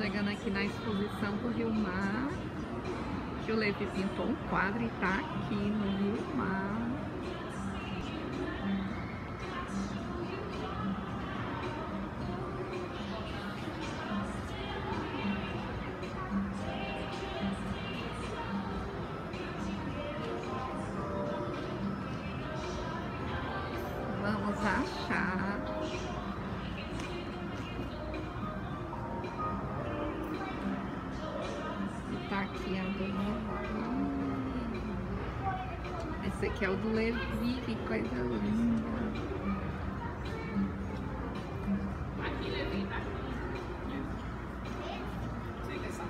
chegando aqui na exposição do Rio Mar. Que o Levi pintou um quadro e tá aqui no Rio Mar. Vamos achar. Esse aqui é o do Levi, que coisa linda. Aqui, Levi, tá aqui. Sei que é essa